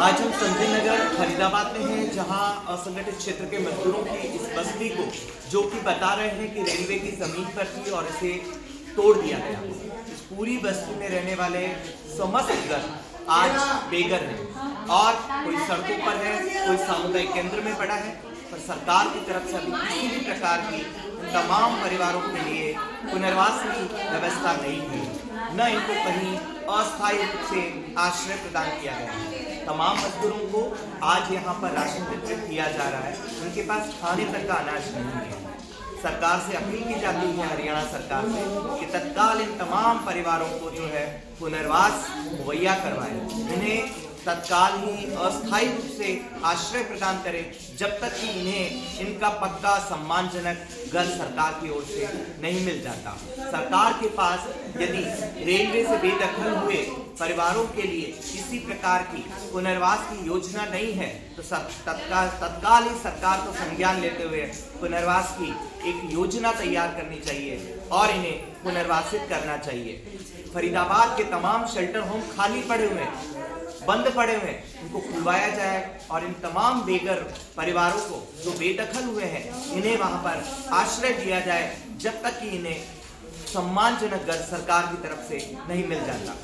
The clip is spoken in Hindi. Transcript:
आज हम संजय नगर फरीदाबाद में हैं, जहाँ असंगठित क्षेत्र के मजदूरों की इस बस्ती को, जो कि बता रहे हैं कि रेलवे की ज़मीन पर थी और इसे तोड़ दिया गया। इस पूरी बस्ती में रहने वाले समस्त घर आज बेघर हैं और कोई सड़कों पर है, कोई सामुदायिक केंद्र में पड़ा है, पर सरकार की तरफ़ से अभी किसी भी प्रकार की तमाम परिवारों के लिए पुनर्वास की व्यवस्था नहीं हुई। न इनको कहीं अस्थायी रूप से आश्रय प्रदान किया गया। है तमाम मजदूरों को आज यहाँ पर राशन वितरित किया जा रहा है। उनके पास खाने तक का अनाज नहीं है। सरकार से अपील की जाती है, हरियाणा सरकार से, कि तत्काल इन तमाम परिवारों को जो है पुनर्वास मुहैया करवाए। इन्हें तत्काल ही अस्थायी रूप से आश्रय प्रदान करें, जब तक कि इन्हें इनका पक्का सम्मानजनक घर सरकार की ओर से नहीं मिल जाता। सरकार के पास यदि रेलवे से बेदखल हुए परिवारों के लिए किसी प्रकार की पुनर्वास की योजना नहीं है तो तत्काल तत्काल ही सरकार को संज्ञान लेते हुए पुनर्वास की एक योजना तैयार करनी चाहिए और इन्हें पुनर्वासित करना चाहिए। फरीदाबाद के तमाम शेल्टर होम खाली पड़े हुए हैं। बंद पड़े हुए उनको खुलवाया जाए और इन तमाम बेघर परिवारों को जो बेदखल हुए हैं, इन्हें वहाँ पर आश्रय दिया जाए, जब तक कि इन्हें सम्मानजनक घर सरकार की तरफ़ से नहीं मिल जाता।